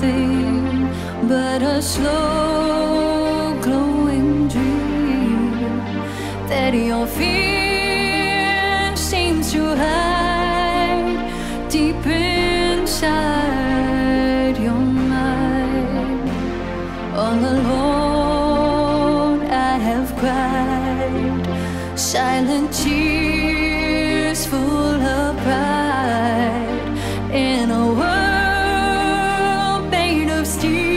but a slow glowing dream that your fear seems to hide deep inside your mind. All alone, I have cried silent tears full of pride of steel.